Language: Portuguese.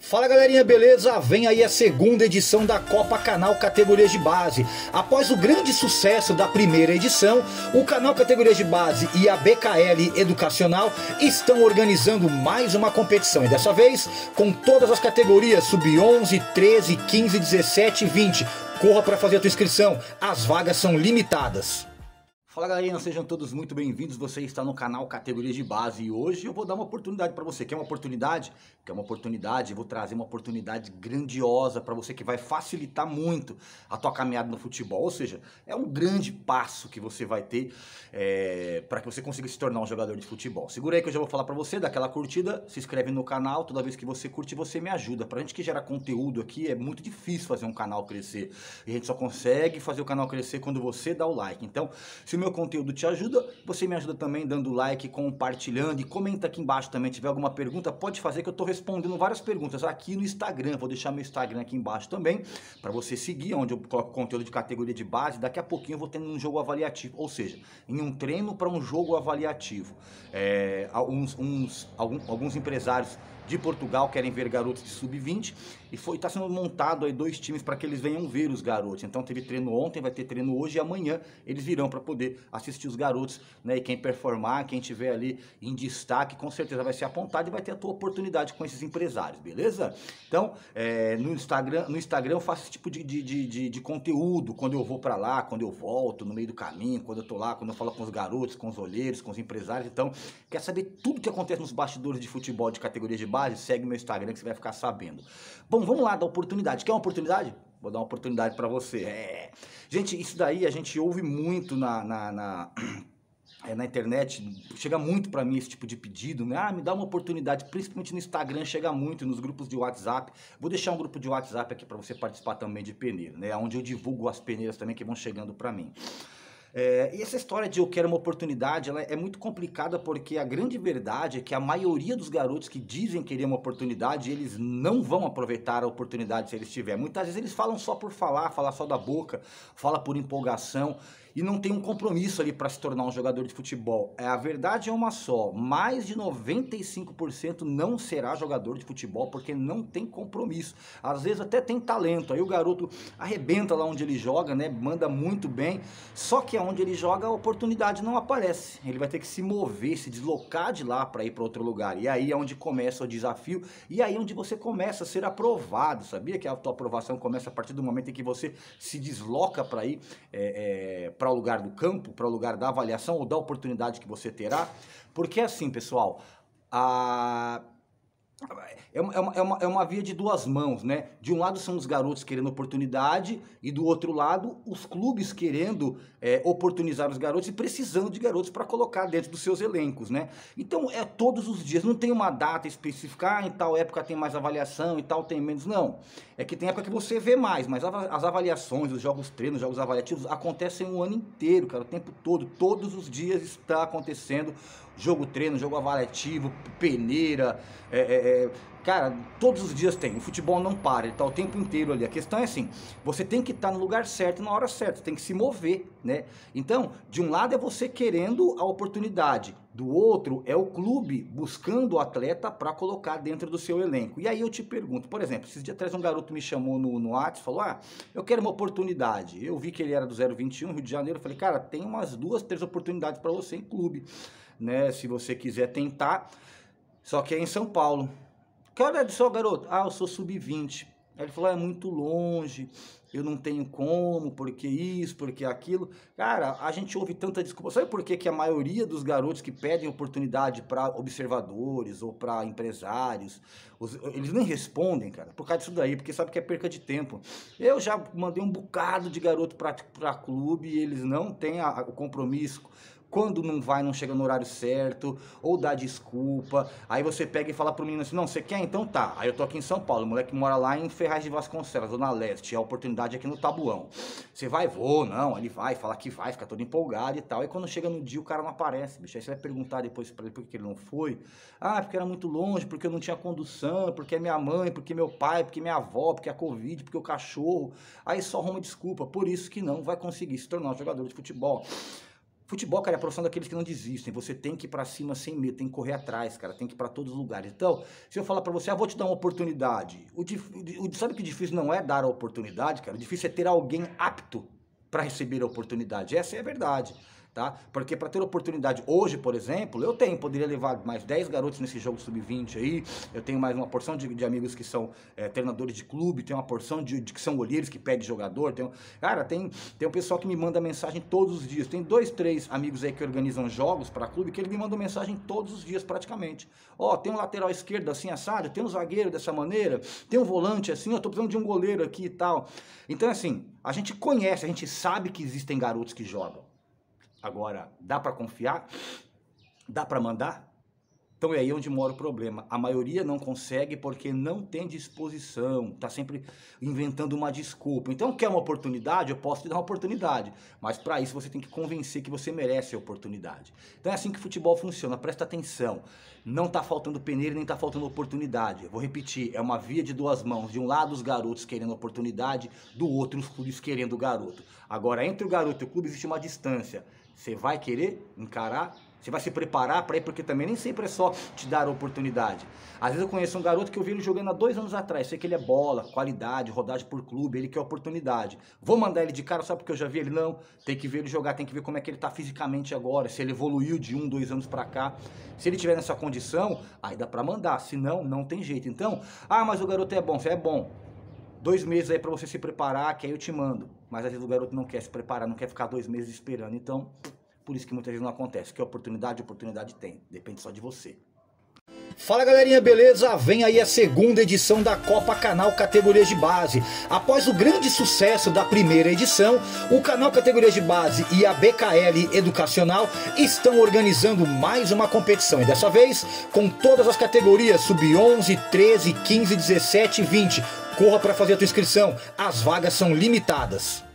Fala galerinha, beleza? Vem aí a segunda edição da Copa Canal Categorias de Base. Após o grande sucesso da primeira edição, o Canal Categorias de Base e a BKL Educacional estão organizando mais uma competição e dessa vez com todas as categorias sub-11, 13, 15, 17 e 20. Corra para fazer a tua inscrição, as vagas são limitadas. Fala galerinha, sejam todos muito bem-vindos. Você está no canal Categorias de Base e hoje eu vou dar uma oportunidade para você. Quer uma oportunidade? Quer uma oportunidade? Eu vou trazer uma oportunidade grandiosa para você que vai facilitar muito a tua caminhada no futebol. Ou seja, é um grande passo que você vai ter é, para que você consiga se tornar um jogador de futebol. Segura aí que eu já vou falar para você, dá aquela curtida, se inscreve no canal. Toda vez que você curte, você me ajuda. Pra gente que gera conteúdo aqui, é muito difícil fazer um canal crescer. E a gente só consegue fazer o canal crescer quando você dá o like. Então, se o meu conteúdo te ajuda, você me ajuda também dando like, compartilhando e comenta aqui embaixo também. Se tiver alguma pergunta, pode fazer que eu estou respondendo várias perguntas aqui no Instagram. Vou deixar meu Instagram aqui embaixo também para você seguir, onde eu coloco conteúdo de categoria de base. Daqui a pouquinho eu vou tendo um jogo avaliativo, ou seja, em um treino para um jogo avaliativo. É, uns, uns, alguns, alguns empresários de Portugal querem ver garotos de sub-20 e foi está sendo montado aí dois times para que eles venham ver os garotos. Então teve treino ontem, vai ter treino hoje e amanhã eles virão para poder assistir os garotos, né? E quem performar, quem tiver ali em destaque, com certeza vai ser apontado e vai ter a tua oportunidade com esses empresários, beleza? Então, é, no Instagram, no Instagram eu faço esse tipo de, de, de, de conteúdo quando eu vou para lá, quando eu volto, no meio do caminho, quando eu tô lá, quando eu falo com os garotos, com os olheiros, com os empresários. Então, quer saber tudo que acontece nos bastidores de futebol de categoria de base? Segue meu Instagram que você vai ficar sabendo. Bom, vamos lá, da oportunidade. Quer uma oportunidade? Vou dar uma oportunidade para você. É. Gente, isso daí a gente ouve muito na, na, na, é, na internet. Chega muito para mim esse tipo de pedido, né? Ah, me dá uma oportunidade. Principalmente no Instagram chega muito, nos grupos de WhatsApp. Vou deixar um grupo de WhatsApp aqui para você participar também de peneira, né? Onde eu divulgo as peneiras também que vão chegando para mim. É, e essa história de eu quero uma oportunidade, ela é muito complicada porque a grande verdade é que a maioria dos garotos que dizem querer uma oportunidade, eles não vão aproveitar a oportunidade se eles tiverem. Muitas vezes eles falam só por falar, falar só da boca, fala por empolgação e não tem um compromisso ali para se tornar um jogador de futebol. É, a verdade é uma só, mais de 95% não será jogador de futebol porque não tem compromisso. Às vezes até tem talento, aí o garoto arrebenta lá onde ele joga, né? Manda muito bem, só que aonde ele joga a oportunidade não aparece. Ele vai ter que se mover, se deslocar de lá para ir para outro lugar. E aí é onde começa o desafio e aí é onde você começa a ser aprovado. Sabia que a tua aprovação começa a partir do momento em que você se desloca para ir é, é, para o lugar do campo, para o lugar da avaliação ou da oportunidade que você terá. Porque assim, pessoal, a é uma, é, uma, é uma via de duas mãos, né? De um lado são os garotos querendo oportunidade e do outro lado os clubes querendo é, oportunizar os garotos e precisando de garotos para colocar dentro dos seus elencos, né? Então é todos os dias, não tem uma data específica, ah, em tal época tem mais avaliação e tal tem menos, não. É que tem época que você vê mais, mas as avaliações, os jogos treinos, os jogos avaliativos acontecem o ano inteiro, cara, o tempo todo, todos os dias está acontecendo jogo treino, jogo avaliativo, peneira, é, é, é, cara, todos os dias tem. O futebol não para, ele está o tempo inteiro ali. A questão é assim, você tem que estar tá no lugar certo na hora certa, tem que se mover, né? Então, de um lado é você querendo a oportunidade, do outro é o clube buscando o atleta para colocar dentro do seu elenco. E aí eu te pergunto, por exemplo, esses dias atrás um garoto me chamou no, no WhatsApp e falou: Ah, eu quero uma oportunidade. Eu vi que ele era do 021, Rio de Janeiro. Eu falei, cara, tem umas duas, três oportunidades para você em clube né? Se você quiser tentar. Só que é em São Paulo. Que hora é de só, garoto? Ah, eu sou sub-20. Aí ele falou, ah, é muito longe, eu não tenho como, porque isso, porque aquilo. Cara, a gente ouve tanta desculpa. Sabe por que, que a maioria dos garotos que pedem oportunidade para observadores ou para empresários, os, eles nem respondem, cara, por causa disso daí, porque sabe que é perca de tempo. Eu já mandei um bocado de garoto para clube e eles não têm a, o compromisso quando não vai, não chega no horário certo, ou dá desculpa. Aí você pega e fala pro menino assim: não, você quer? Então tá. Aí eu tô aqui em São Paulo, o moleque mora lá em Ferraz de Vasconcelos, Zona Leste, a oportunidade aqui no Tabuão. Você vai, vou, não, ele vai, fala que vai, fica todo empolgado e tal. E quando chega no dia, o cara não aparece, bicho. Aí você vai perguntar depois pra ele por que ele não foi. Ah, porque era muito longe, porque eu não tinha condução, porque é minha mãe, porque meu pai, porque minha avó, porque a Covid, porque o cachorro. Aí só arruma desculpa. Por isso que não vai conseguir se tornar um jogador de futebol. Futebol, cara, é a profissão daqueles que não desistem. Você tem que ir pra cima sem medo, tem que correr atrás, cara. Tem que ir pra todos os lugares. Então, se eu falar pra você, ah, vou te dar uma oportunidade. O, o, sabe que o difícil não é dar a oportunidade, cara? O difícil é ter alguém apto para receber a oportunidade. Essa é a verdade tá? Porque para ter oportunidade hoje, por exemplo, eu tenho, poderia levar mais 10 garotos nesse jogo sub-20 aí, eu tenho mais uma porção de, de amigos que são é, treinadores de clube, tem uma porção de, de que são olheiros que pedem jogador, tem, cara, tem, tem um pessoal que me manda mensagem todos os dias, tem dois, três amigos aí que organizam jogos para clube, que ele me mandam mensagem todos os dias praticamente. Ó, oh, tem um lateral esquerdo assim assado, tem um zagueiro dessa maneira, tem um volante assim, eu tô precisando de um goleiro aqui e tal. Então assim, a gente conhece, a gente sabe que existem garotos que jogam. Agora, dá para confiar? Dá para mandar? Então é aí onde mora o problema. A maioria não consegue porque não tem disposição, está sempre inventando uma desculpa. Então quer uma oportunidade? Eu posso te dar uma oportunidade, mas para isso você tem que convencer que você merece a oportunidade. Então é assim que o futebol funciona. Presta atenção. Não está faltando peneira nem está faltando oportunidade. Eu vou repetir, é uma via de duas mãos. De um lado os garotos querendo oportunidade, do outro os clubes querendo o garoto. Agora entre o garoto e o clube existe uma distância. Você vai querer encarar? Você vai se preparar para ir, porque também nem sempre é só te dar a oportunidade. Às vezes eu conheço um garoto que eu vi ele jogando há dois anos atrás. Sei que ele é bola, qualidade, rodagem por clube, ele quer oportunidade. Vou mandar ele de cara só porque eu já vi ele? Não. Tem que ver ele jogar, tem que ver como é que ele está fisicamente agora, se ele evoluiu de um, dois anos para cá. Se ele tiver nessa condição, aí dá para mandar. Se não, não tem jeito. Então, ah, mas o garoto é bom. Você é bom dois meses aí para você se preparar, que aí eu te mando. Mas às vezes o garoto não quer se preparar, não quer ficar dois meses esperando. Então, por isso que muitas vezes não acontece. Que oportunidade, oportunidade tem. Depende só de você. Fala galerinha, beleza? Vem aí a segunda edição da Copa Canal Categorias de Base. Após o grande sucesso da primeira edição, o Canal Categorias de Base e a BKL Educacional estão organizando mais uma competição. E dessa vez, com todas as categorias sub-11, 13, 15, 17 e 20. Corra para fazer a tua inscrição, as vagas são limitadas.